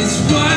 It's right.